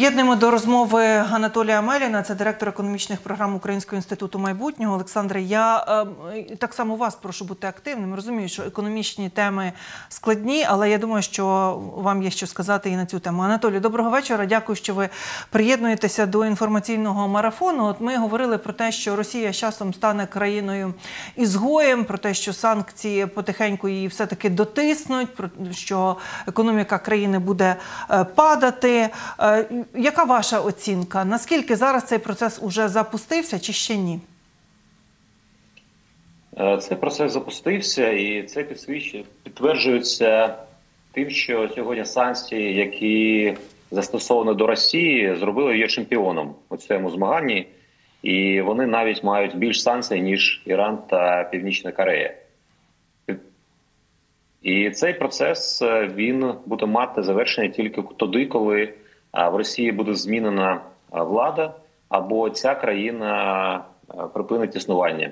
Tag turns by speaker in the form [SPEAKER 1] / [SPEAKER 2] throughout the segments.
[SPEAKER 1] Єднемо до розмови Анатолія Меліна, це директор економічних програм Українського інституту майбутнього. Олександре, я е, так само вас прошу бути активним. Розумію, що економічні теми складні, але я думаю, що вам є що сказати і на цю тему. Анатолій, доброго вечора. Дякую, що ви приєднуєтеся до інформаційного марафону. От ми говорили про те, що Росія з часом стане країною ізгоєм, про те, що санкції потихеньку її все таки дотиснуть, про що економіка країни буде е, падати. Яка ваша оцінка? Наскільки зараз цей процес уже запустився чи ще ні?
[SPEAKER 2] Е, цей процес запустився, і це підтверджується тим, що сьогодні санкції, які застосовані до Росії, зробили її чемпіоном у цьому змаганні, і вони навіть мають більш санкцій ніж Іран та Північна Корея. І цей процес е, він буде мати завершення тільки тоді, коли в Росії буде змінена влада, або ця країна припинить існування.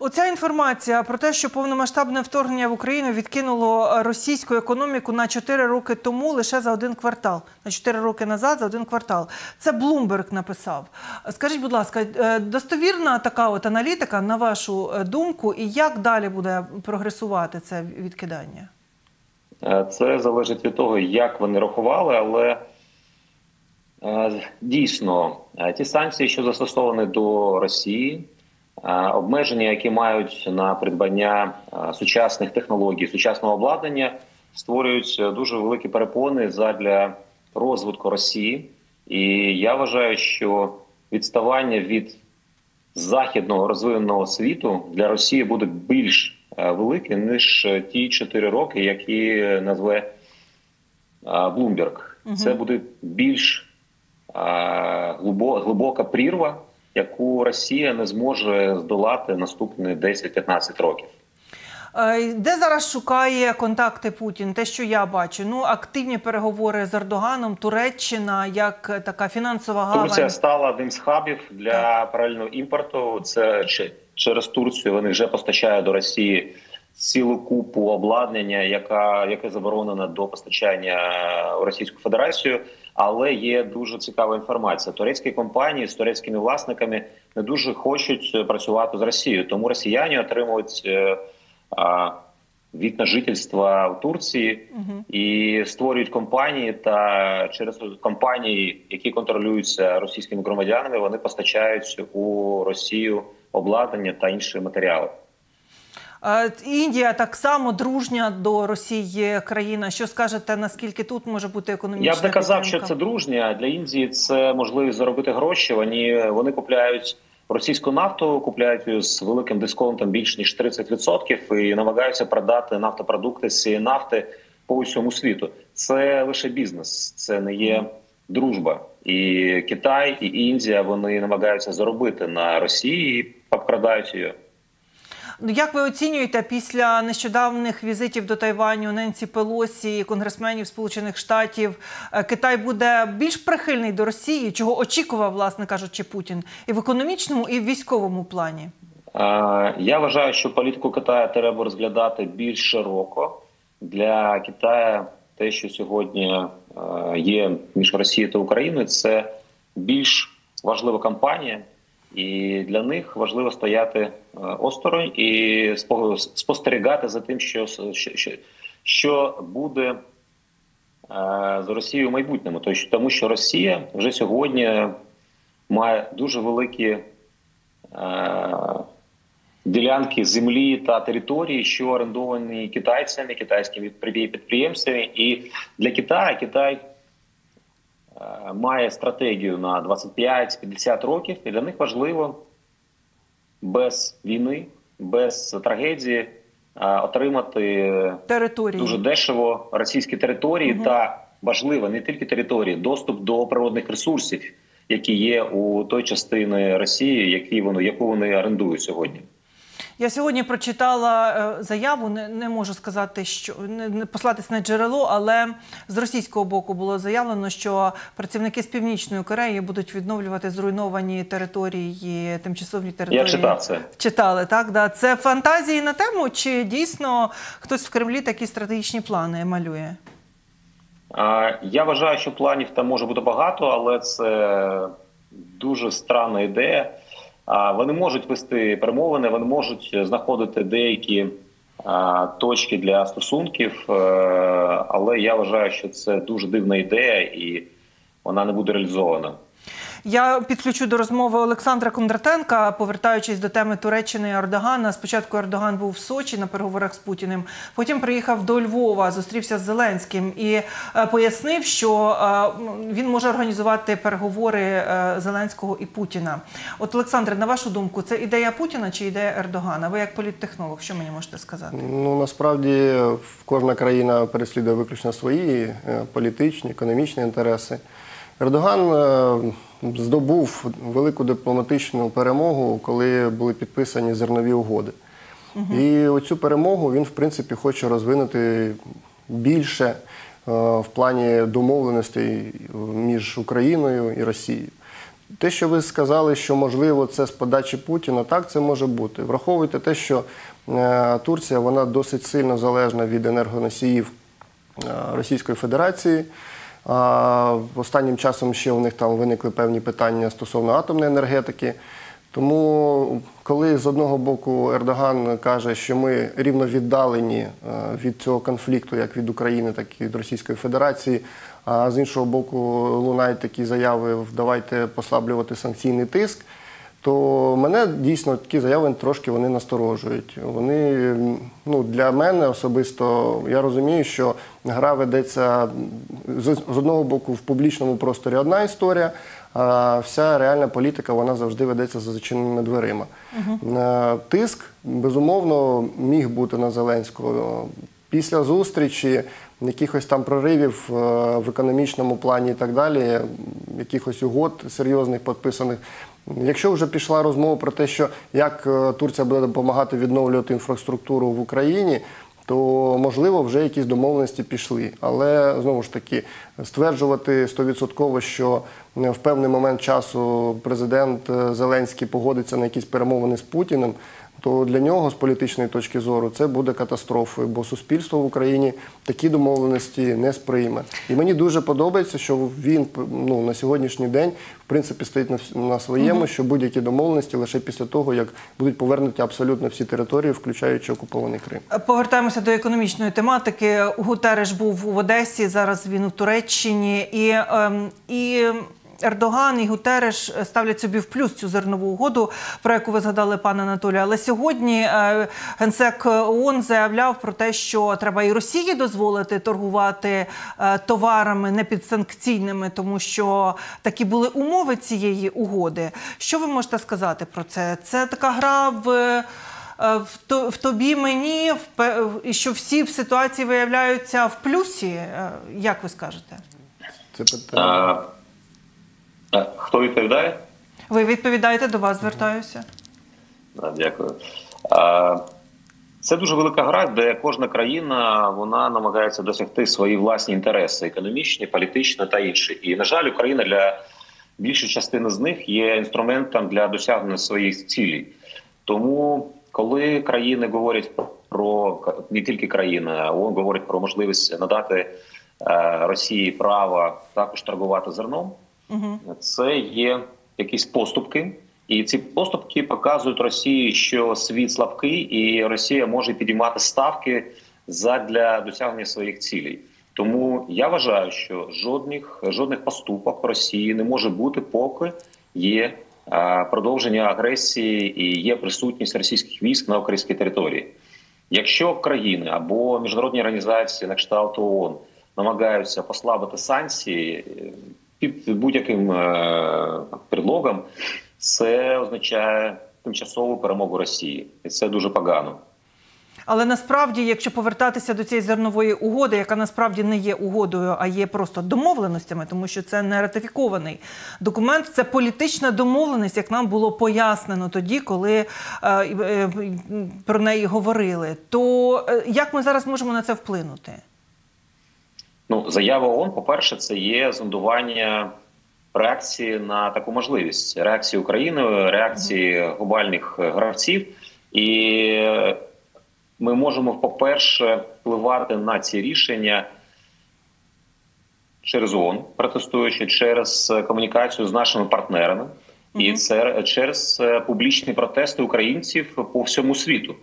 [SPEAKER 1] Оця інформація про те, що повномасштабне вторгнення в Україну відкинуло російську економіку на 4 роки тому лише за один квартал, на 4 роки назад за один квартал. Це Блумберг написав. Скажіть, будь ласка, е, достовірна така от аналітика, на вашу е, думку, і як далі буде прогресувати це відкидання?
[SPEAKER 2] Е, це залежить від того, як вони рахували, але дійсно, е, ті санкції, що застосовані до Росії, е, обмеження, які мають на придбання сучасних технологій, сучасного обладнання, створюють дуже великі перепони задля розвитку Росії. І я вважаю, що відставання від західного розвиненого світу для Росії буде більш велике ніж ті чотири роки, які назве Блумберг. Це буде більш глибока прірва, яку Росія не зможе здолати наступні 10-15 років.
[SPEAKER 1] Е, де зараз шукає контакти Путін? Те, що я бачу, ну активні переговори з Ердоганом, Туреччина як така фінансова гавань.
[SPEAKER 2] Турція стала одним з хабів для так. паралельного імпорту. Це через Турцію. Вони вже постачають до Росії цілу купу обладнання, яка яке заборонено до постачання в Російську Федерацію. Але є дуже цікава інформація. Турецькі компанії з турецькими власниками не дуже хочуть працювати з Росією, тому росіяни отримують е, від на жительства в Турції угу. і створюють компанії. Та через компанії, які контролюються російськими громадянами, вони постачають у Росію обладнання та інші матеріали.
[SPEAKER 1] Індія так само дружня до Росії країна. Що скажете, наскільки тут може бути економічна
[SPEAKER 2] Я б не казав, що це дружня для Індії. Це можливість заробити гроші. Вони вони купляють російську нафту, купляють з великим дисконтом більш ніж 30% і намагаються продати нафтопродукти з цієї нафти по усьому світу. Це лише бізнес, це не є дружба. І Китай і Індія вони намагаються заробити на Росії і обкрадають її.
[SPEAKER 1] Ну, як ви оцінюєте після нещодавних візитів до Тайваню Ненсі Пелосі, конгресменів Сполучених Штатів, е, Китай буде більш прихильний до Росії, чого очікував, власне кажучи, Путін, і в економічному, і в військовому плані?
[SPEAKER 2] Я вважаю, що політику Китаю треба розглядати більш широко для Китаю. Те, що сьогодні є між Росією та Україною, це більш важлива кампанія і для них важливо стояти е, осторонь і спостерігати за тим, що що, що буде е, з Росією в майбутньому. Тому що Росія вже сьогодні має дуже великі е, ділянки землі та території, що орендовані китайцями, китайськими підприємцями, і для Китаю Китай. Е, має стратегію на 25-50 років, і для них важливо без війни, без трагедії е, отримати території дуже дешево російські території угу. та важливо не тільки території, доступ до природних ресурсів, які є у той частини Росії, які вони яку вони орендують сьогодні.
[SPEAKER 1] Я сьогодні прочитала е, заяву, не не можу сказати, що не, не послатись на джерело, але з російського боку було заявлено, що працівники з північної Кореї будуть відновлювати зруйновані території, тимчасові території.
[SPEAKER 2] Я читав це.
[SPEAKER 1] Читали так. Да це фантазії на тему, чи дійсно хтось в Кремлі такі стратегічні плани малює?
[SPEAKER 2] Я вважаю, що планів там може бути багато, але це дуже странна ідея. Вони можуть вести перемовини, вони можуть знаходити деякі точки для стосунків, е, але я вважаю, що це дуже дивна ідея і вона не буде реалізована.
[SPEAKER 1] Я підключу до розмови Олександра Кондратенка, повертаючись до теми Туреччини і Ердогана. Спочатку Ердоган був в Сочі на переговорах з Путіним, потім приїхав до Львова, зустрівся з Зеленським і е, пояснив, що е, він може організувати переговори е, Зеленського і Путіна. От, Олександре, на вашу думку, це ідея Путіна чи ідея Ердогана? Ви як політтехнолог, що мені можете сказати?
[SPEAKER 3] Ну насправді кожна країна переслідує виключно свої політичні, економічні інтереси. Ердоган е, здобув велику дипломатичну перемогу, коли були підписані зернові угоди. І оцю перемогу він, в принципі, хоче розвинути більше е, в плані домовленостей між Україною і Росією. Те, що ви сказали, що можливо це з подачі Путіна, так це може бути. Враховуйте те, що е, Турція вона досить сильно залежна від енергоносіїв Російської Федерації. Останнім часом ще у них там виникли певні питання стосовно атомної енергетики. Тому, коли з одного боку Ердоган каже, що ми рівно віддалені е, від цього конфлікту, як від України, так і від Російської Федерації, а з іншого боку, лунають такі заяви давайте послаблювати санкційний тиск, то мене дійсно такі заяви трошки вони насторожують. Вони ну для мене особисто я розумію, що гра ведеться з з одного боку в публічному просторі одна історія. А вся реальна політика вона завжди ведеться за зачиненими дверима. Е, Тиск безумовно міг бути на Зеленського після зустрічі. Якихось там проривів е, в економічному плані і так далі, якихось угод серйозних підписаних. Якщо вже пішла розмова про те, що як е, Турція буде допомагати відновлювати інфраструктуру в Україні, то можливо вже якісь домовленості пішли. Але знову ж таки стверджувати стовідсотково, що е, в певний момент часу президент е, Зеленський погодиться на якісь перемовини з Путіним. То для нього з політичної точки зору це буде катастрофою, бо суспільство в Україні такі домовленості не сприйме. І мені дуже подобається, що він ну на сьогоднішній день в принципі стоїть на, своєму, що будь-які домовленості лише після того, як будуть повернуті абсолютно всі території, включаючи окупований Крим.
[SPEAKER 1] Повертаємося до економічної тематики. Гутереш був в Одесі. Зараз він у Туреччині і, ем, і Ердоган і Гутереш ставлять собі в плюс цю зернову угоду, про яку ви згадали, пане Анатолію. Але сьогодні е, генсек ООН заявляв про те, що треба і Росії дозволити торгувати е, товарами непідсанкційними, тому що такі були умови цієї угоди. Що ви можете сказати про це? Це така гра в. е, В, то, в тобі мені і що всі в ситуації виявляються в плюсі. Е, Як ви скажете?
[SPEAKER 3] Це питання.
[SPEAKER 2] Хто відповідає?
[SPEAKER 1] Ви відповідаєте до вас, звертаюся.
[SPEAKER 2] Дякую. Це дуже велика гра, де кожна країна вона намагається досягти свої власні інтереси економічні, політичні та інші. І на жаль, Україна для більшої частини з них є інструментом для досягнення своїх цілей. Тому, коли країни говорять про не тільки країни, а ООН говорить про можливість надати е, Росії право також торгувати зерном,
[SPEAKER 1] Угу.
[SPEAKER 2] це є якісь поступки, і ці поступки показують Росії, що світ слабкий, і Росія може підіймати ставки задля досягнення своїх цілей. Тому я вважаю, що жодних жодних поступок Росії не може бути, поки є е, продовження агресії і є присутність російських військ на українській території. Якщо країни або міжнародні організації на кшталт ООН намагаються послабити санкції е, під будь-яким е, предлогом, це означає тимчасову перемогу Росії, і це дуже погано.
[SPEAKER 1] Але насправді, якщо повертатися до цієї зернової угоди, яка насправді не є угодою, а є просто домовленостями, тому що це не ратифікований документ, це політична домовленість, як нам було пояснено тоді, коли е, е, про неї говорили. То е, як ми зараз можемо на це вплинути?
[SPEAKER 2] Ну, заява ООН, по-перше, це є зондування реакції на таку можливість. Реакції України, реакції глобальних гравців, і ми можемо, по-перше, впливати на ці рішення через ООН, протестуючи через комунікацію з нашими партнерами, і це через публічні протести українців по всьому світу.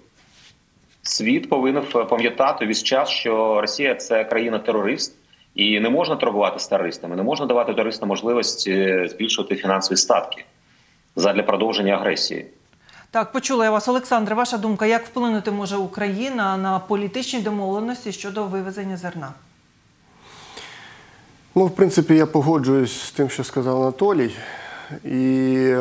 [SPEAKER 2] Світ повинен пам'ятати весь час, що Росія це країна-терорист, і не можна торгувати з терористами, не можна давати терористам можливість е, збільшувати фінансові статки задля продовження агресії.
[SPEAKER 1] Так, почула я вас, Олександре. Ваша думка, як вплинути може Україна на політичні домовленості щодо вивезення зерна?
[SPEAKER 3] Ну, в принципі, я погоджуюсь з тим, що сказав Анатолій. І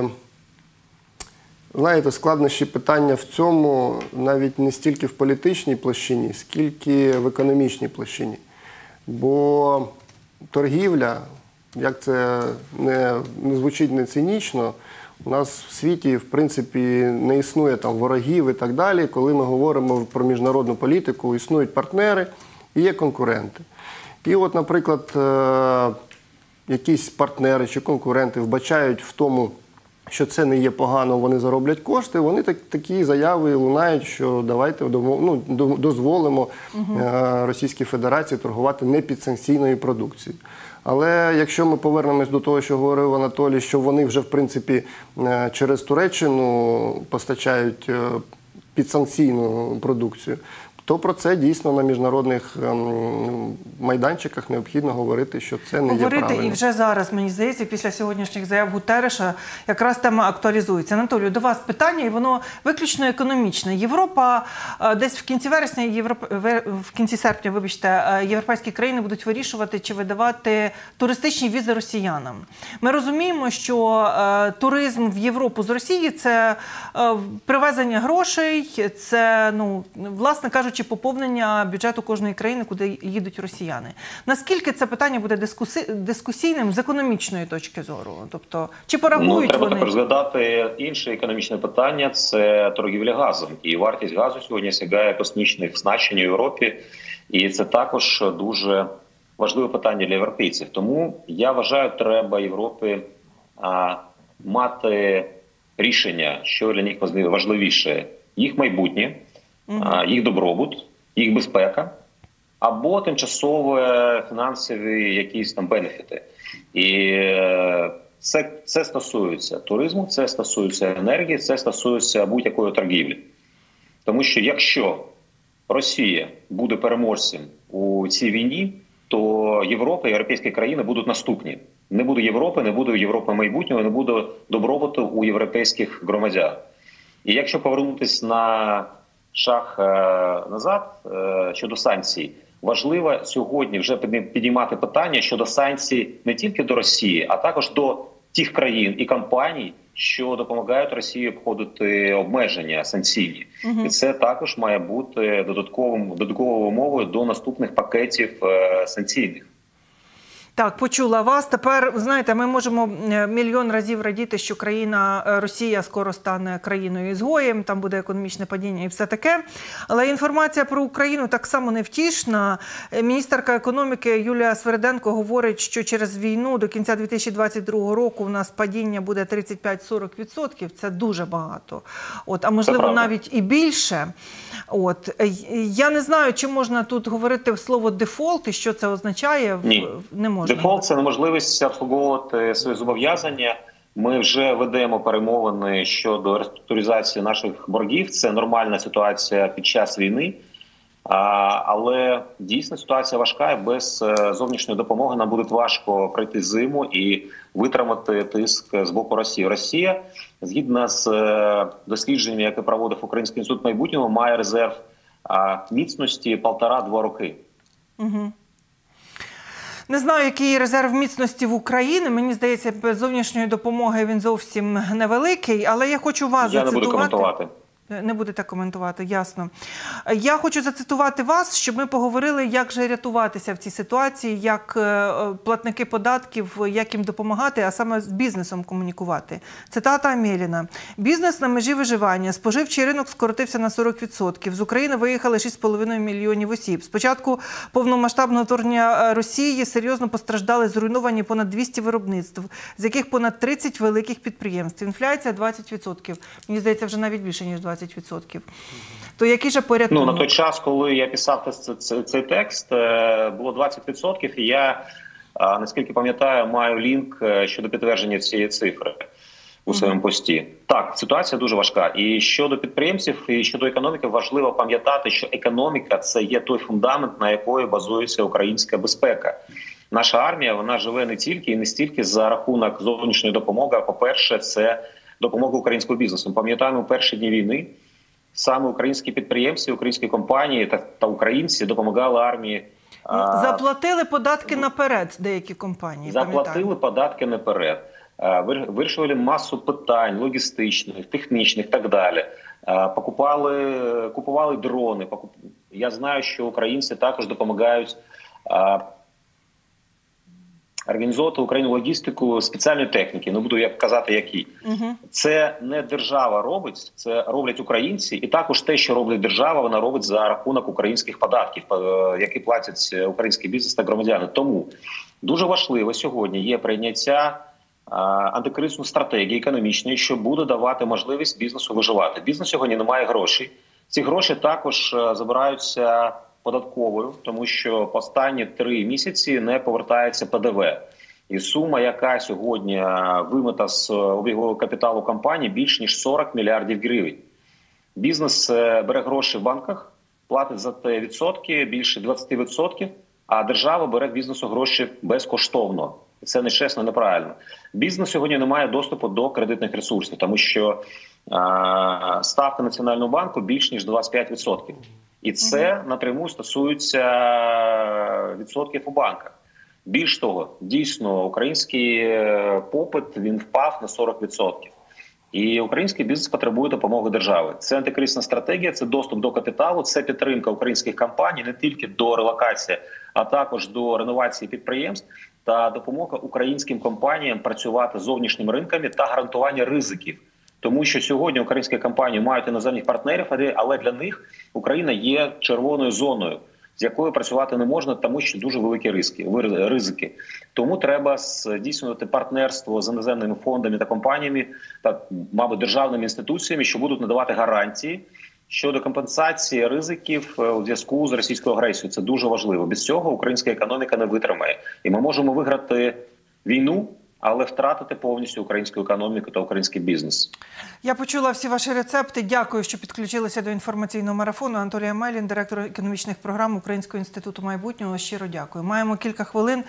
[SPEAKER 3] знаєте, складнощі питання в цьому навіть не стільки в політичній площині, скільки в економічній площині. Бо торгівля, як це не, не звучить не цинічно, у нас в світі, в принципі, не існує там ворогів і так далі. Коли ми говоримо про міжнародну політику, існують партнери і є конкуренти. І от, наприклад, е, якісь партнери чи конкуренти вбачають в тому, що це не є погано, вони зароблять кошти, вони так, такі заяви лунають, що давайте ну, дозволимо е, Російській Федерації торгувати непідсанкційною продукцією. Але якщо ми повернемось до того, що говорив Анатолій, що вони вже в принципі е, через Туреччину постачають е, підсанкційну продукцію, то про це дійсно на міжнародних ем, майданчиках необхідно говорити, що це не є
[SPEAKER 1] Говорити
[SPEAKER 3] правильно.
[SPEAKER 1] і вже зараз, мені здається, після сьогоднішніх заяв Гутереша якраз тема актуалізується. Анатолію, до вас питання, і воно виключно економічне. Європа е, десь в кінці вересня, Європ... в кінці серпня, вибачте, е, європейські країни будуть вирішувати чи видавати туристичні візи росіянам. Ми розуміємо, що е, туризм в Європу з Росії це привезення грошей, це ну власне кажучи, поповнення бюджету кожної країни, куди їдуть росіяни. Наскільки це питання буде дискуси... дискусійним з економічної точки зору? Тобто, чи
[SPEAKER 2] Ну,
[SPEAKER 1] порахують
[SPEAKER 2] треба
[SPEAKER 1] вони?
[SPEAKER 2] також згадати інше економічне питання це торгівля газом. І вартість газу сьогодні сягає космічних значень у Європі, і це також дуже важливе питання для європейців. Тому я вважаю, треба Європі а, мати рішення, що для них важливіше: їх майбутнє, їх добробут, їх безпека. Або тимчасові фінансові якісь там бенефіти, і е, це, це стосується туризму, це стосується енергії, це стосується будь-якої торгівлі. Тому що якщо Росія буде переможцем у цій війні, то Європа, європейські країни будуть наступні. Не буде Європи, не буде Європи майбутнього, не буде добробуту у європейських громадян. І якщо повернутися на шаг е, назад е, щодо санкцій, важливо сьогодні вже підіймати питання щодо санкцій не тільки до Росії, а також до тих країн і компаній, що допомагають Росії обходити обмеження санкційні, і це також має бути додатковим додатковою умовою до наступних пакетів е, санкційних.
[SPEAKER 1] Так, почула вас. Тепер знаєте, ми можемо мільйон разів радіти, що країна е, Росія скоро стане країною ізгоєм, там буде економічне падіння і все таке. Але інформація про Україну так само невтішна. Е, Міністерка економіки Юлія Свериденко говорить, що через війну до кінця 2022 року у нас падіння буде 35-40%. Це дуже багато. От, а можливо, навіть і більше. От Е, я не знаю, чи можна тут говорити слово дефолт і що це означає.
[SPEAKER 2] Ні.
[SPEAKER 1] Не можна.
[SPEAKER 2] Дефолт це неможливість обслуговувати свої зобов'язання. Ми вже ведемо перемовини щодо реструктуризації наших боргів. Це нормальна ситуація під час війни. Але дійсно ситуація важка. і Без е, зовнішньої допомоги нам буде важко пройти зиму і витримати тиск з боку Росії. Росія, згідно з е, дослідженнями, яке проводив Український інститут майбутнього, має резерв міцності полтора-два роки.
[SPEAKER 1] Не знаю, який резерв міцності в Україні. Мені здається, без зовнішньої допомоги він зовсім невеликий. Але я хочу вас
[SPEAKER 2] Я не буду коментувати.
[SPEAKER 1] Не будете коментувати, ясно. Я хочу зацитувати вас, щоб ми поговорили, як же рятуватися в цій ситуації, як е, е, платники податків, як їм допомагати, а саме з бізнесом комунікувати. Цитата Амєліна. Бізнес на межі виживання. Споживчий ринок скоротився на 40%. З України виїхали 6,5 мільйонів осіб. Спочатку повномасштабного вторгнення е, Росії серйозно постраждали зруйновані понад 200 виробництв, з яких понад 30 великих підприємств. Інфляція 20%. Мені здається, вже навіть більше, ніж 20%. То який же порятунок?
[SPEAKER 2] Ну на той час, коли я писав це- це- цей текст, е, було 20%, і я наскільки пам'ятаю, маю лінк е, щодо підтвердження цієї цифри у своєму пості. Так, ситуація дуже важка. І щодо підприємців, і щодо економіки, важливо пам'ятати, що економіка це є той фундамент, на якої базується українська безпека. Наша армія вона живе не тільки і не стільки за рахунок зовнішньої допомоги. А по-перше, це допомога українського бізнесу. Ми пам'ятаємо у перші дні війни. Саме українські підприємці, українські компанії та, та українці допомагали армії.
[SPEAKER 1] Заплатили податки наперед деякі компанії.
[SPEAKER 2] Заплатили податки наперед, вирішували масу питань логістичних, технічних так далі. Покупали, купували дрони. Я знаю, що українці також допомагають організовувати Україну логістику спеціальної техніки. Не буду як казати, які.
[SPEAKER 1] Мгм.
[SPEAKER 2] Це не держава робить, це роблять українці, і також те, що робить держава, вона робить за рахунок українських податків, е, які платять е, український бізнес та громадяни. Тому дуже важливо сьогодні є прийняття е, стратегії економічної, що буде давати можливість бізнесу виживати. Бізнес сьогодні не має грошей. Ці гроші також забираються податковою, тому що останні три місяці не повертається ПДВ. І сума, яка сьогодні е, вимита з е, обігового капіталу компанії, більш ніж 40 мільярдів гривень. Бізнес е, бере гроші в банках, платить за те відсотки більше 20%, а держава бере бізнесу гроші безкоштовно. Це нечесно, неправильно. Бізнес сьогодні не має доступу до кредитних ресурсів, тому що ставка національного банку більш ніж 25%. І це напряму стосується відсотків у банках. Більш того, дійсно, український е, попит він впав на 40%. І український бізнес потребує допомоги держави. Це антикризисна стратегія, це доступ до капіталу, це підтримка українських компаній не тільки до релокації, а також до реновації підприємств та допомога українським компаніям працювати з зовнішніми ринками та гарантування ризиків. Тому що сьогодні українські компанії мають іноземних партнерів, але для них Україна є червоною зоною, з якою працювати не можна, тому що дуже великі ризики. ризики. Тому треба здійснювати партнерство з іноземними фондами та компаніями та, мабуть, державними інституціями, що будуть надавати гарантії щодо компенсації ризиків е, у зв'язку з російською агресією. Це дуже важливо. Без цього українська економіка не витримає, і ми можемо виграти війну, але втратити повністю українську економіку та український бізнес.
[SPEAKER 1] Я почула всі ваші рецепти. Дякую, що підключилися до інформаційного марафону. Анатолія Мелін, директор економічних програм Українського інституту майбутнього. Щиро дякую. Маємо кілька хвилин.